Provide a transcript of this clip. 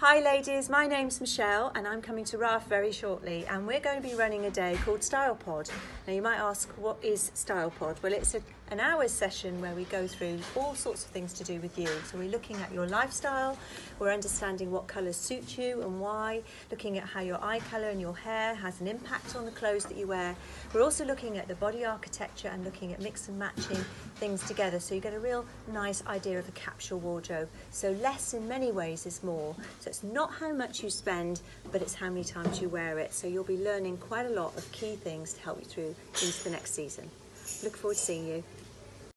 Hi ladies, my name's Michelle and I'm coming to Raft very shortly and we're going to be running a day called Style Pod. Now you might ask what is Style Pod? Well it's a, an hour's session where we go through all sorts of things to do with you. So we're looking at your lifestyle, we're understanding what colours suit you and why, looking at how your eye colour and your hair has an impact on the clothes that you wear. We're also looking at the body architecture and looking at mix and matching things together so you get a real nice idea of a capsule wardrobe. So less in many ways is more. So it's not how much you spend, but it's how many times you wear it. So you'll be learning quite a lot of key things to help you through into the next season. Look forward to seeing you.